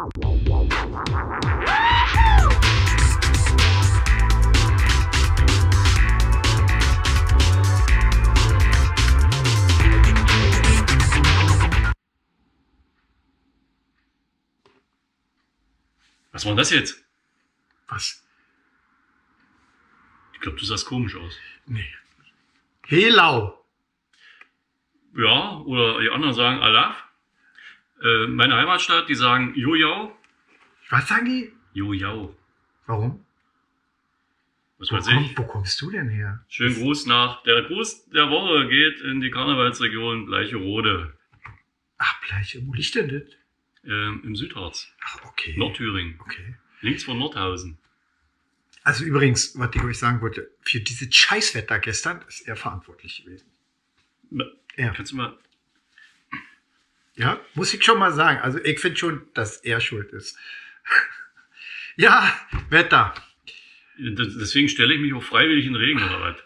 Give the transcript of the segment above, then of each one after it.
Was war das jetzt? Was? Ich glaube, du sahst komisch aus. Nee. Helau. Ja, oder die anderen sagen Alaf. Äh, meine Heimatstadt, die sagen Jojau. Was sagen die? Jojau. Warum? Was Wo, weiß komm, ich. wo kommst du denn her? Schönen Gruß nach. Der Gruß der Woche geht in die Karnevalsregion Bleicherode Ach, Bleiche, wo liegt denn das? ähm, im Südharz, Ach, okay. Nordthüringen, Okay. links von Nordhausen. Also übrigens, was ich euch sagen wollte, für dieses Scheißwetter gestern ist er verantwortlich gewesen. Er. Kannst du mal. Ja, muss ich schon mal sagen. Also ich finde schon, dass er schuld ist. ja, Wetter. Deswegen stelle ich mich auch freiwillig in den Regen oder was?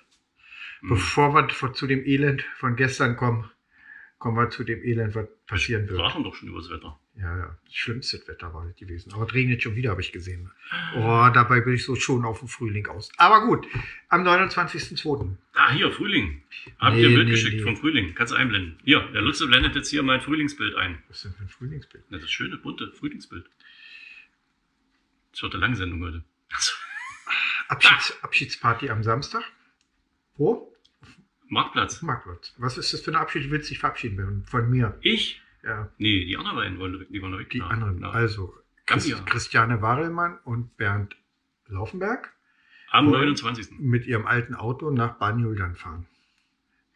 Bevor wir zu dem Elend von gestern kommen, kommen wir zu dem Elend, was passieren Wir wird. sprachen doch schon über das Wetter. Ja, ja, das schlimmste Wetter war das gewesen. Aber es regnet schon wieder, habe ich gesehen. Oh, dabei bin ich so schon auf den Frühling aus. Aber gut, am 29.02. Ah, hier, Frühling. Habt Nee, ihr ein Bild nee, geschickt nee. vom Frühling? Kannst du einblenden. Hier, der Lutze blendet jetzt hier mein Frühlingsbild ein. Was ist denn für ein Frühlingsbild? Das ist schöne, bunte Frühlingsbild. Das wird eine lange Sendung heute. Abschieds Abschiedsparty am Samstag. Wo? Marktplatz. Marktplatz. Was ist das für eine Abschied? Du willst dich verabschieden von mir? Ich? Ja, Nee, die anderen beiden wollen, die wollen weg. die anderen. ja. Also, Gambia. Christiane Warelmann und Bernd Laufenberg Am wollen- 29. mit ihrem alten Auto nach Banjul fahren.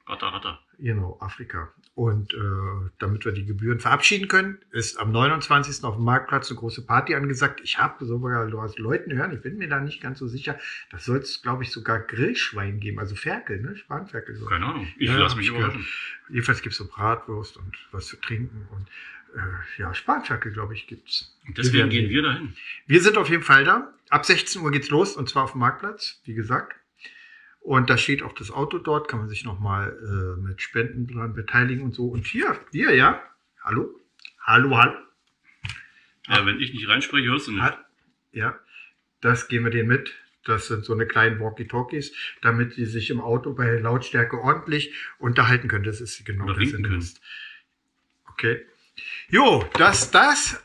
Ratter, ratter. Genau, Afrika. Und äh, damit wir die Gebühren verabschieden können, ist am 29. auf dem Marktplatz eine große Party angesagt. Ich habe sogar du hast Leuten hören, ich bin mir da nicht ganz so sicher. Das soll es, glaube ich, sogar Grillschwein geben, also Ferkel, ne? Spanferkel. So. Keine Ahnung. Ich Ja, lasse mich überraschen. Jedenfalls gibt es so Bratwurst und was zu trinken und äh, ja, Spanferkel, glaube ich, gibt's. Und deswegen werden gehen wir dahin. Wir sind auf jeden Fall da. Ab 16 Uhr geht's los und zwar auf dem Marktplatz, wie gesagt. Und da steht auch das Auto dort, kann man sich nochmal äh, mit Spenden dran beteiligen und so. Und hier, hier, ja. Hallo? Hallo, hallo. Ja, wenn ich nicht reinspreche, hörst du nicht. Ja, das geben wir denen mit. Das sind so eine kleinen Walkie-Talkies, damit sie sich im Auto bei Lautstärke ordentlich unterhalten können. Das ist genau das. Invest. Okay. Jo, das, das.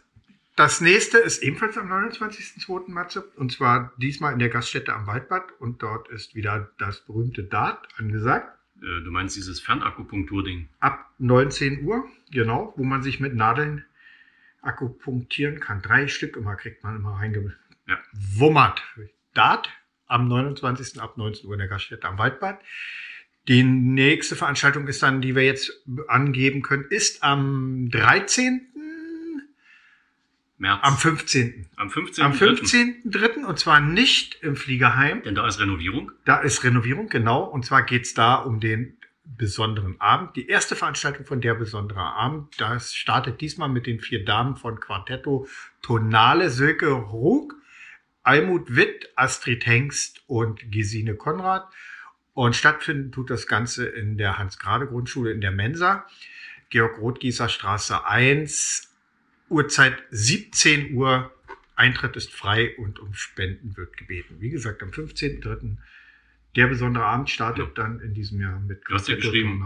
Das nächste ist ebenfalls am 29.02. Matze. Und zwar diesmal in der Gaststätte am Waldbad. Und dort ist wieder das berühmte Dart angesagt. Äh, Du meinst dieses Fernakupunkturding. Ab 19 Uhr, genau, wo man sich mit Nadeln akupunktieren kann. Drei Stück immer kriegt man immer reingewummert. Ja. Dart am 29. ab 19 Uhr in der Gaststätte am Waldbad. Die nächste Veranstaltung ist dann, die wir jetzt angeben können, ist am 13. März. Am 15. Am 15. Am 15.3. und zwar nicht im Fliegerheim. Denn da ist Renovierung. Da ist Renovierung, genau. Und zwar geht's da um den besonderen Abend. Die erste Veranstaltung von der besondere Abend, das startet diesmal mit den vier Damen von Quartetto Tonale, Silke Rug, Almut Witt, Astrid Hengst und Gesine Konrad. Und stattfinden tut das Ganze in der Hans-Grade-Grundschule in der Mensa, Georg-Rothgießer Straße 1, Uhrzeit 17 Uhr. Eintritt ist frei und um Spenden wird gebeten. Wie gesagt, am 15.03. Der besondere Abend startet Ja. dann in diesem Jahr mit Du hast ja geschrieben.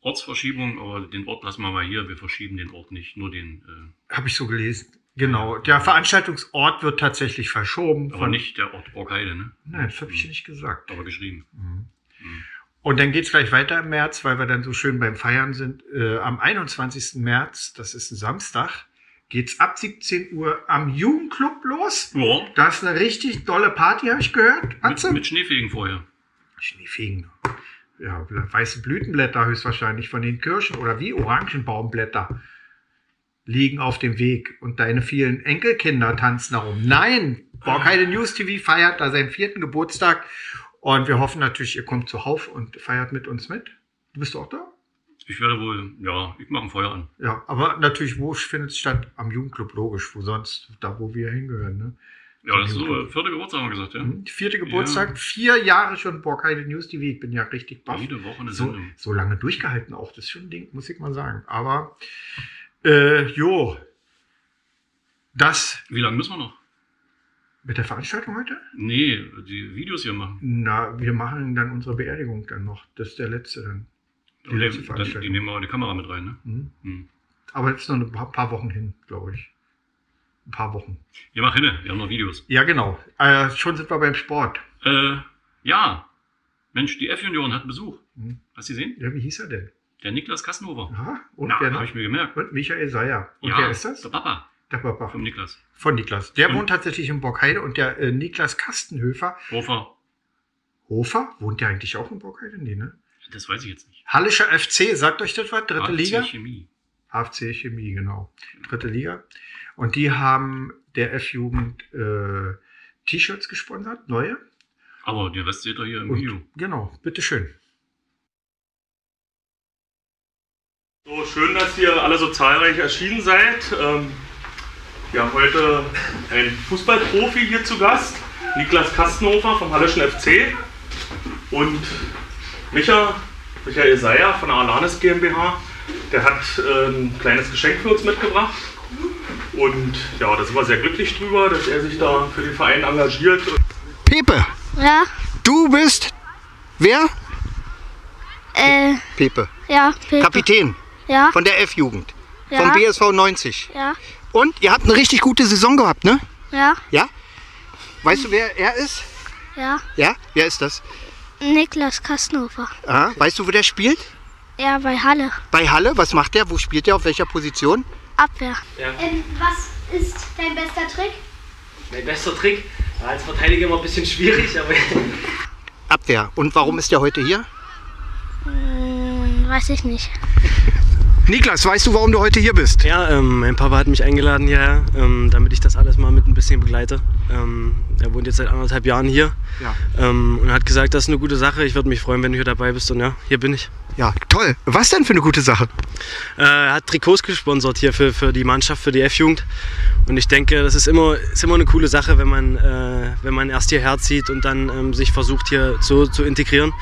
Ortsverschiebung, aber den Ort lassen wir mal hier. Wir verschieben den Ort nicht, nur den, äh, Habe ich so gelesen. Genau. Der Veranstaltungsort wird tatsächlich verschoben. aber nicht der Ort Borgheide, ne? Nein, das habe ich nicht gesagt. Aber geschrieben. Mhm. Mhm. Und dann geht's gleich weiter im März, weil wir dann so schön beim Feiern sind. Äh, am 21. März, das ist ein Samstag, geht's ab 17 Uhr am Jugendclub los. Ja, Das ist eine richtig dolle Party, habe ich gehört. mit, Atze? mit Schneefegen vorher. Schneefegen. Ja, weiße Blütenblätter höchstwahrscheinlich von den Kirschen oder wie Orangenbaumblätter liegen auf dem Weg und deine vielen Enkelkinder tanzen darum. Nein, Borgheide News TV feiert da seinen vierten Geburtstag und wir hoffen natürlich, ihr kommt zuhauf und feiert mit uns mit. Du bist auch da? Ich werde wohl, ja, ich mache ein Feuer an. Ja, aber natürlich, wo findet es statt? Am Jugendclub, logisch. Wo sonst? Da, wo wir hingehören, ne? Ja, das ist so, vierte Geburtstag haben wir gesagt, ja. Mhm. Vierte Geburtstag, vier Jahre schon Borgheide News TV. Ich bin ja richtig baff. Jede Woche eine so, Sendung. so lange durchgehalten auch. Das ist schon ein Ding, muss ich mal sagen. Aber, äh, jo. Das Wie lange müssen wir noch? mit der Veranstaltung heute? Nee, die Videos hier machen. Na, wir machen dann unsere Beerdigung dann noch. Das ist der letzte dann. Die Veranstaltung. die nehmen wir die Kamera mit rein, ne? Mhm. Hm. Aber das ist noch ein paar, paar Wochen hin, glaube ich. Ein paar Wochen. Wir machen hin, wir haben noch Videos. Ja, genau. Äh, schon sind wir beim Sport. Äh, ja. Mensch, die F-Junioren hatten Besuch. Mhm. Hast du gesehen? Ja, wie hieß er denn? Der Niklas Kassenhofer. Aha. Und, Na, wer habe ich mir gemerkt. und Michael Seyer. Und ja, wer ist das? Der Papa Der Papa. vom Niklas. Von Niklas. Der Und- wohnt tatsächlich in Borgheide und der äh, Niklas Kastenhöfer. Hofer. Hofer? Wohnt der eigentlich auch in Borgheide? Nee, ne? Das weiß ich jetzt nicht. Hallischer FC, sagt euch das was? Dritte AFC Liga? Chemie. HFC Chemie, genau. Dritte Liga. Und die haben der F-Jugend äh, T-Shirts gesponsert, neue. Aber den Rest seht ihr hier im Und, Video. genau, bitteschön. So, schön, dass ihr alle so zahlreich erschienen seid. Ähm, wir haben heute einen Fußballprofi hier zu Gast, Niklas Kastenhofer vom Hallischen FC und Micha, Michael Seyer von der Alanis GmbH. Der hat ein kleines Geschenk für uns mitgebracht. Und ja, da sind wir sehr glücklich drüber, dass er sich da für den Verein engagiert. Pepe, Ja, du bist wer? äh, Pepe. ja, Pepe. Kapitän Ja, von der F-Jugend. Ja. Vom BSV 90. ja, Und ihr habt eine richtig gute Saison gehabt, ne? ja, Ja? Weißt du, wer er ist? ja. Ja? Wer ist das? Niklas Kastenhofer. Aha. Weißt du, wo der spielt? Ja, bei Halle. Bei Halle. Was macht der? Wo spielt der? Auf welcher Position? Abwehr. Ähm, was ist dein bester Trick? Mein bester Trick war als Verteidiger immer ein bisschen schwierig, aber Abwehr. Und warum ist der heute hier? Hm, weiß ich nicht. Niklas, weißt du, warum du heute hier bist? ja, ähm, mein Papa hat mich eingeladen hierher, ähm, damit ich das alles mal mit ein bisschen begleite. Ähm, er wohnt jetzt seit anderthalb Jahren hier Ja. ähm, und hat gesagt, das ist eine gute Sache. Ich würde mich freuen, wenn du hier dabei bist und ja, hier bin ich. Ja, toll. Was denn für eine gute Sache? Äh, er hat Trikots gesponsert hier für, für die Mannschaft, für die F-Jugend. Und ich denke, das ist immer, ist immer eine coole Sache, wenn man, äh, wenn man erst hierher zieht und dann ähm, sich versucht, hier so zu integrieren.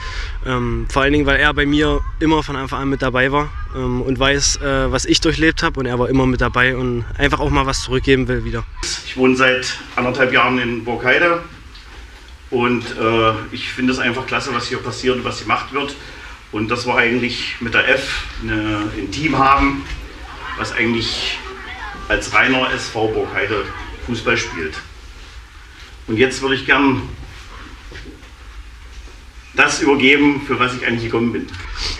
Ähm, vor allen Dingen, weil er bei mir immer von Anfang an mit dabei war ähm, und weiß, äh, was ich durchlebt habe. Und er war immer mit dabei und einfach auch mal was zurückgeben will wieder. Ich wohne seit anderthalb Jahren in Burgheide und äh, ich finde es einfach klasse, was hier passiert und was gemacht wird. Und dass wir eigentlich mit der F eine, ein Team haben, was eigentlich als reiner SV Burgheide Fußball spielt. Und jetzt würde ich gern das übergeben, für was ich eigentlich gekommen bin.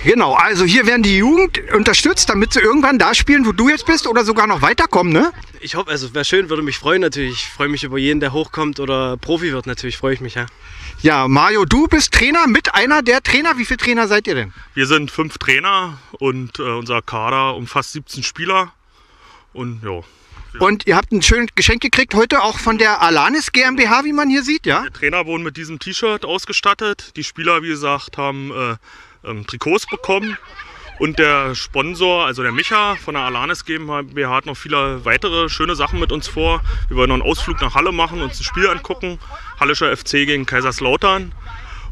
Genau, also hier werden die Jugend unterstützt, damit sie irgendwann da spielen, wo du jetzt bist oder sogar noch weiterkommen, ne? Ich hoffe, also wäre schön, würde mich freuen natürlich. Ich freue mich über jeden, der hochkommt oder Profi wird natürlich, freue ich mich, ja. Ja, Mario, du bist Trainer mit einer der Trainer. Wie viele Trainer seid ihr denn? Wir sind fünf Trainer und äh, unser Kader umfasst 17 Spieler. Und ja, Und ihr habt ein schönes Geschenk gekriegt heute auch von der Alanis GmbH, wie man hier sieht, ja? Der Trainer wurden mit diesem T-Shirt ausgestattet. Die Spieler, wie gesagt, haben äh, ähm, Trikots bekommen. Und der Sponsor, also der Micha von der Alanis GmbH, hat noch viele weitere schöne Sachen mit uns vor. Wir wollen noch einen Ausflug nach Halle machen, uns ein Spiel angucken. Hallischer FC gegen Kaiserslautern.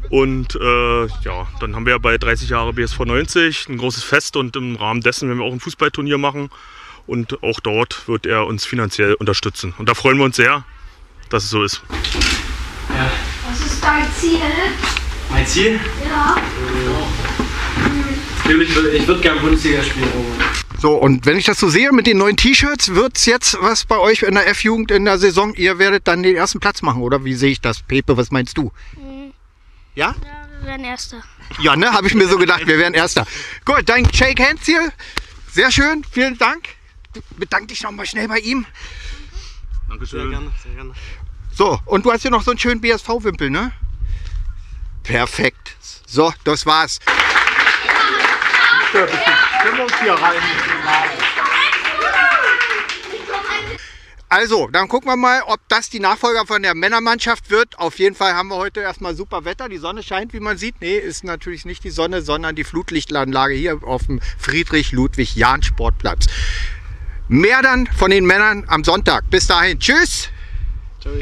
Und äh, ja, dann haben wir bei 30 Jahre BSV 90 ein großes Fest und im Rahmen dessen werden wir auch ein Fußballturnier machen. Und auch dort wird er uns finanziell unterstützen. Und da freuen wir uns sehr, dass es so ist. Was ist dein Ziel? Mein Ziel? Ja. Ich würde ich würd gerne Bundesliga spielen. So, und wenn ich das so sehe mit den neuen T-Shirts, wird's jetzt was bei euch in der F-Jugend in der Saison? Ihr werdet dann den ersten Platz machen, oder wie sehe ich das? Pepe, was meinst du? Ja? Ja, wir werden Erster. Ja, ne? Habe ich mir so gedacht, wir wären Erster. Gut, dann Shake Hands hier. Sehr schön, vielen Dank. Bedank dich nochmal schnell bei ihm. Sehr Dankeschön. gerne, sehr gerne. So, und du hast hier noch so einen schönen BSV-Wimpel, ne? Perfekt. So, das war's. Also, dann gucken wir mal, ob das die Nachfolger von der Männermannschaft wird. Auf jeden Fall haben wir heute erstmal super Wetter. Die Sonne scheint, wie man sieht. Nee, ist natürlich nicht die Sonne, sondern die Flutlichtanlage hier auf dem Friedrich-Ludwig-Jahn-Sportplatz. Mehr dann von den Männern am Sonntag. Bis dahin. Tschüss. Ciao.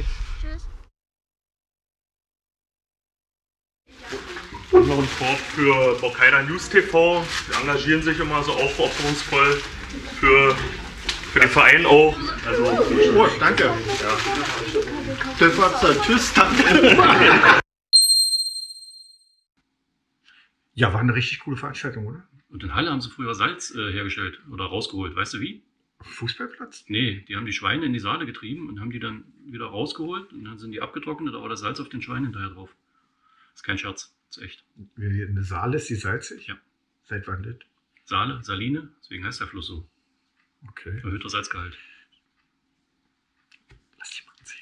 Und noch ein Korb für Bokaida News TV. Wir engagieren sich immer so aufopferungsvoll für Für den Verein auch. Oh, danke. Das war's dann. Tschüss, danke. Ja, war eine richtig coole Veranstaltung, oder? Und in Halle haben sie früher Salz äh, hergestellt oder rausgeholt. Weißt du wie? Fußballplatz? Nee, die haben die Schweine in die Saale getrieben und haben die dann wieder rausgeholt und dann sind die abgetrocknet, aber das Salz auf den Schweinen hinterher drauf. ist kein Scherz, ist echt. Eine Saale ist die salzig? Ja. Seit wann das? Saale, Saline, deswegen heißt der Fluss so. Okay. Erhöhter Salzgehalt. Lass die mal sehen.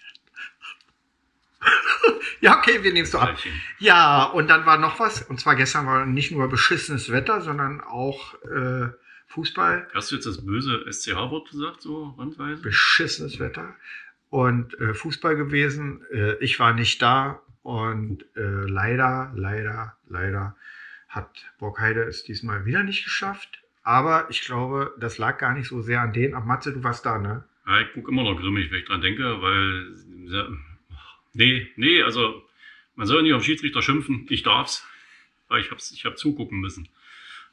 ja, okay, wir nehmen es so ab. Ja, und dann war noch was. Und zwar gestern war nicht nur beschissenes Wetter, sondern auch äh, Fußball. Hast du jetzt das böse SCH-Wort gesagt, so randweise? Beschissenes Wetter. Und äh, Fußball gewesen. Äh, ich war nicht da. Und äh, leider, leider, leider hat Borgheide es diesmal wieder nicht geschafft. Aber ich glaube, das lag gar nicht so sehr an denen. Ach, Matze, du warst da, ne? Ja, ich gucke immer noch grimmig, wenn ich dran denke, weil. Ja, nee, nee, also man soll nicht auf Schiedsrichter schimpfen. Ich darf's. Weil ich hab's, ich hab zugucken müssen.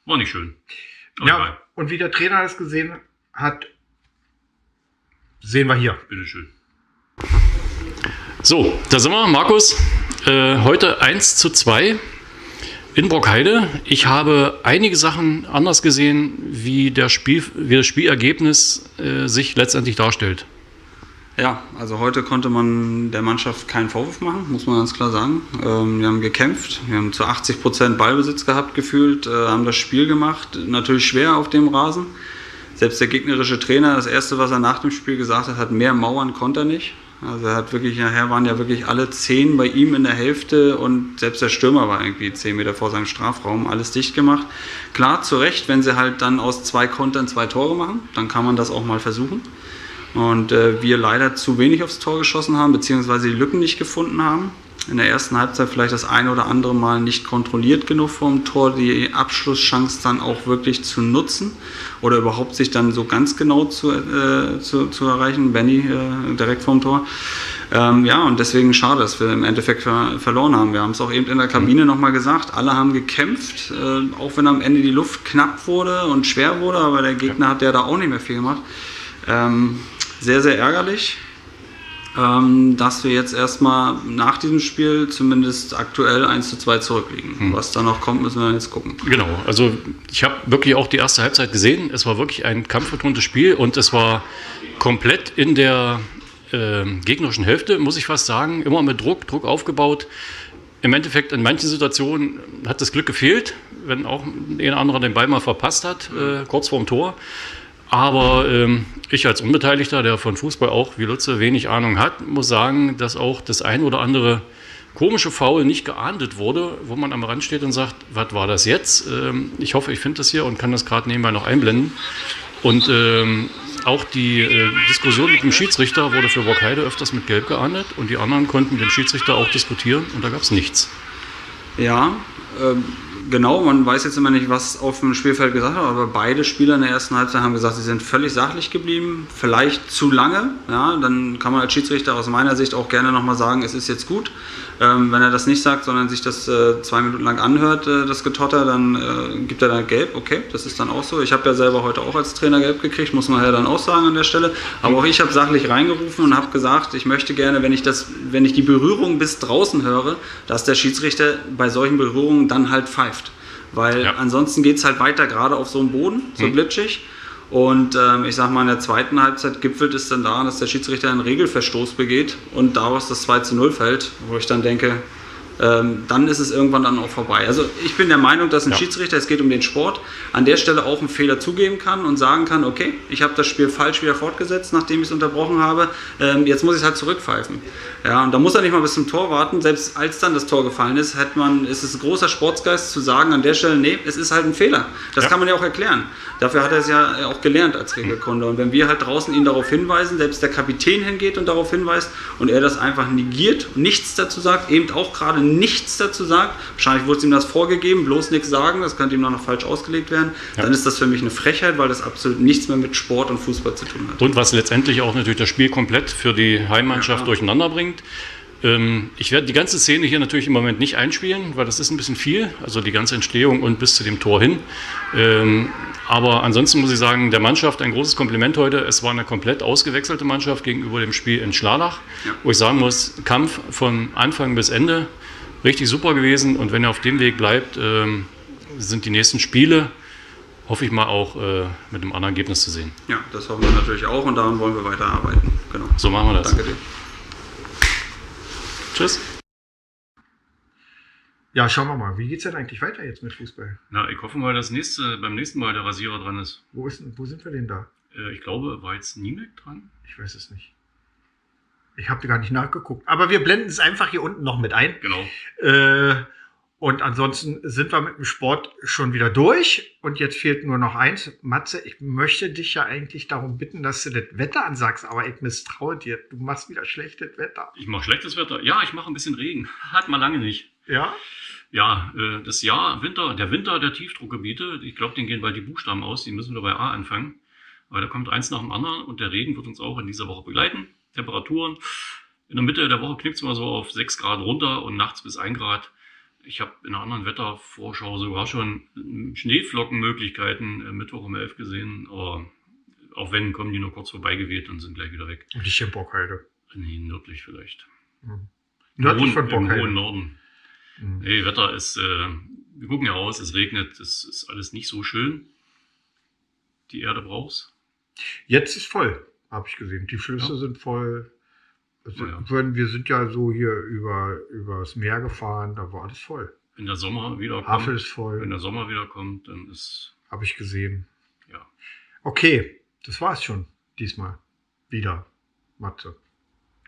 War nicht schön. Ja, egal, und wie der Trainer das gesehen hat, sehen wir hier. bitteschön. So, da sind wir, Markus. Äh, heute 1 zu 2 in Brockheide. Ich habe einige Sachen anders gesehen, wie, der Spiel, wie das Spielergebnis äh, sich letztendlich darstellt. Ja, also heute konnte man der Mannschaft keinen Vorwurf machen, muss man ganz klar sagen. Ähm, wir haben gekämpft, wir haben zu 80 Prozent Ballbesitz gehabt gefühlt, äh, haben das Spiel gemacht. Natürlich schwer auf dem Rasen. Selbst der gegnerische Trainer, das erste, was er nach dem Spiel gesagt hat, hat mehr Mauern konnte er nicht. Also er hat wirklich, nachher waren ja wirklich alle zehn bei ihm in der Hälfte und selbst der Stürmer war irgendwie zehn Meter vor seinem Strafraum, alles dicht gemacht. Klar, zu Recht, wenn sie halt dann aus zwei Kontern zwei Tore machen, dann kann man das auch mal versuchen. Und äh, wir leider zu wenig aufs Tor geschossen haben, beziehungsweise die Lücken nicht gefunden haben. In der ersten Halbzeit vielleicht das eine oder andere Mal nicht kontrolliert genug vom Tor, die Abschlusschance dann auch wirklich zu nutzen oder überhaupt sich dann so ganz genau zu, äh, zu, zu erreichen. Benny äh, direkt vorm Tor. Ähm, ja, und deswegen schade, dass wir im Endeffekt ver verloren haben. Wir haben es auch eben in der Kabine nochmal gesagt. Alle haben gekämpft, äh, auch wenn am Ende die Luft knapp wurde und schwer wurde, aber der Gegner hat ja da auch nicht mehr viel gemacht. Ähm, sehr, sehr ärgerlich, ähm, dass wir jetzt erstmal nach diesem Spiel zumindest aktuell 1 zu 2 zurückliegen. Was da noch kommt, müssen wir jetzt gucken. Genau, also ich habe wirklich auch die erste Halbzeit gesehen. Es war wirklich ein kampfbetontes Spiel und es war komplett in der äh, gegnerischen Hälfte, muss ich fast sagen. Immer mit Druck, Druck aufgebaut. Im Endeffekt in manchen Situationen hat das Glück gefehlt, wenn auch ein anderer den Ball mal verpasst hat, äh, kurz vorm Tor. Aber ähm, ich als Unbeteiligter, der von Fußball auch wie Lutze wenig Ahnung hat, muss sagen, dass auch das ein oder andere komische Foul nicht geahndet wurde, wo man am Rand steht und sagt, was war das jetzt? Ähm, ich hoffe, ich finde das hier und kann das gerade nebenbei noch einblenden. Und ähm, auch die äh, Diskussion mit dem Schiedsrichter wurde für Bockheide öfters mit Gelb geahndet und die anderen konnten mit dem Schiedsrichter auch diskutieren und da gab es nichts. Ja, ähm, genau, man weiß jetzt immer nicht, was auf dem Spielfeld gesagt hat, aber beide Spieler in der ersten Halbzeit haben gesagt, sie sind völlig sachlich geblieben, vielleicht zu lange. Ja, dann kann man als Schiedsrichter aus meiner Sicht auch gerne nochmal sagen, es ist jetzt gut. Ähm, wenn er das nicht sagt, sondern sich das äh, zwei Minuten lang anhört, äh, das Getotter, dann äh, gibt er dann gelb. Okay, das ist dann auch so. Ich habe ja selber heute auch als Trainer gelb gekriegt, muss man ja dann auch sagen an der Stelle. Aber auch ich habe sachlich reingerufen und habe gesagt, ich möchte gerne, wenn ich, das, wenn ich die Berührung bis draußen höre, dass der Schiedsrichter bei solchen Berührungen dann halt pfeift. Weil Ja. ansonsten geht es halt weiter gerade auf so einem Boden, so Mhm. glitschig. Und ähm, ich sag mal, in der zweiten Halbzeit gipfelt es dann daran, dass der Schiedsrichter einen Regelverstoß begeht und daraus das 2 zu 0 fällt, wo ich dann denke, ähm, dann ist es irgendwann dann auch vorbei. Also ich bin der Meinung, dass ein Ja. Schiedsrichter, es geht um den Sport, an der Stelle auch einen Fehler zugeben kann und sagen kann, okay, ich habe das Spiel falsch wieder fortgesetzt, nachdem ich es unterbrochen habe, ähm, jetzt muss ich es halt zurückpfeifen. Ja, und da muss er nicht mal bis zum Tor warten, selbst als dann das Tor gefallen ist, hat man, ist es ein großer Sportsgeist zu sagen an der Stelle, nee, es ist halt ein Fehler. Das Ja. kann man ja auch erklären. Dafür hat er es ja auch gelernt als Regelkunde. Und wenn wir halt draußen ihn darauf hinweisen, selbst der Kapitän hingeht und darauf hinweist und er das einfach negiert, nichts dazu sagt, eben auch gerade nichts dazu sagt, wahrscheinlich wurde ihm das vorgegeben, bloß nichts sagen, das könnte ihm noch falsch ausgelegt werden, dann ist das für mich eine Frechheit, weil das absolut nichts mehr mit Sport und Fußball zu tun hat. Und was letztendlich auch natürlich das Spiel komplett für die Heimmannschaft Ja. durcheinander bringt. Ähm, ich werde die ganze Szene hier natürlich im Moment nicht einspielen, weil das ist ein bisschen viel, also die ganze Entstehung und bis zu dem Tor hin. Ähm, Aber ansonsten muss ich sagen, der Mannschaft ein großes Kompliment heute. Es war eine komplett ausgewechselte Mannschaft gegenüber dem Spiel in Schladach, Ja. wo ich sagen muss, Kampf von Anfang bis Ende richtig super gewesen. Und wenn er auf dem Weg bleibt, ähm, sind die nächsten Spiele, hoffe ich mal auch äh, mit einem anderen Ergebnis zu sehen. Ja, das hoffen wir natürlich auch und daran wollen wir weiterarbeiten. Genau. So machen wir das. Danke dir. Tschüss. Ja, schauen wir mal. Wie geht's denn eigentlich weiter jetzt mit Fußball? Na, ich hoffe mal, dass nächste, beim nächsten Mal der Rasierer dran ist. Wo, ist, wo sind wir denn da? Äh, ich glaube, war jetzt Niemek dran? Ich weiß es nicht. Ich habe gar nicht nachgeguckt. Aber wir blenden es einfach hier unten noch mit ein. Genau. Äh, und ansonsten sind wir mit dem Sport schon wieder durch. Und jetzt fehlt nur noch eins. Matze, ich möchte dich ja eigentlich darum bitten, dass du das Wetter ansagst, aber ich misstraue dir. Du machst wieder schlechtes Wetter. Ich mache schlechtes Wetter. Ja, ich mache ein bisschen Regen. Hat man lange nicht. Ja? Ja, äh, das Jahr Winter, der Winter der Tiefdruckgebiete, ich glaube, den gehen bald die Buchstaben aus, die müssen wir bei A anfangen. Aber da kommt eins nach dem anderen und der Regen wird uns auch in dieser Woche begleiten. Temperaturen. In der Mitte der Woche knippt es mal so auf 6 Grad runter und nachts bis 1 Grad. Ich habe in einer anderen Wettervorschau sogar schon Schneeflockenmöglichkeiten äh, Mittwoch um 11 gesehen, aber auch wenn, kommen die nur kurz vorbeigeweht und sind gleich wieder weg. Und die Schimpbockheide. Nee, nördlich vielleicht. Nördlich von Im hohen Bockheide. Norden. Mhm. Nee, Wetter ist, äh, wir gucken ja raus, es regnet, es ist alles nicht so schön. Die Erde braucht's. Jetzt ist voll, habe ich gesehen. Die Flüsse Ja. sind voll. Also, Ja, Wir sind ja so hier über übers Meer gefahren, da war alles voll. Wenn der Sommer wieder Havel kommt, ist voll, wenn der Sommer wieder kommt, dann ist, habe ich gesehen. ja, Okay, das war's schon diesmal. Wieder, Matze.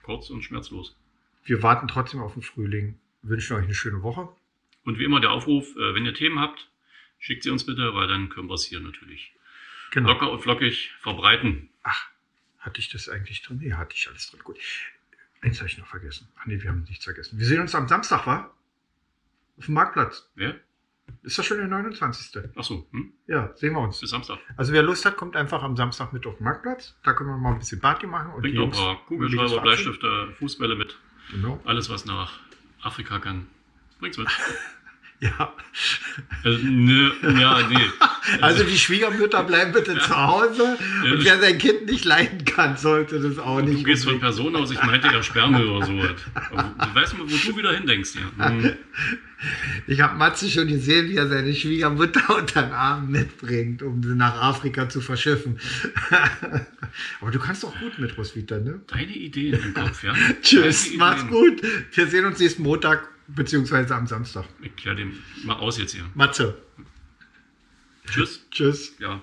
kurz und schmerzlos. Wir warten trotzdem auf den Frühling. Wünschen euch eine schöne Woche. Und wie immer der Aufruf, äh, wenn ihr Themen habt, schickt sie uns bitte, weil dann können wir es hier natürlich Genau. locker und flockig verbreiten. Hatte ich das eigentlich drin? Nee, hatte ich alles drin. Gut. Eins habe ich noch vergessen. Ach nee, wir haben nichts vergessen. Wir sehen uns am Samstag, wa? Auf dem Marktplatz. Wer? Ist das schon der 29.? Achso, hm? Ja, sehen wir uns. bis Samstag. Also wer Lust hat, kommt einfach am Samstag mit auf den Marktplatz. Da können wir mal ein bisschen Party machen. Und Bringt noch ein paar Kugelschreiber. Bleistifte, Fußbälle mit. Genau. Alles, was nach Afrika kann. Bringt's mit. Ja. Äh, ne, ja, nee. Also die Schwiegermütter bleiben bitte zu Hause. Ja, Und wer sein Kind nicht leiden kann, sollte das auch nicht. Du gehst von Person aus, ich meinte ja Sperrmüll oder so. Aber Du weißt mal, wo du wieder hindenkst hier. Hm. Ich habe Matze schon gesehen, wie er seine Schwiegermutter unter den Arm mitbringt, um sie nach Afrika zu verschiffen. Aber du kannst doch gut mit Roswitha, ne? Deine Ideen im Kopf, ja? Tschüss, mach's gut. Wir sehen uns nächsten Montag, beziehungsweise am Samstag. Ich klär den mal aus jetzt hier. Matze, Tschüss. tschüss. Ja.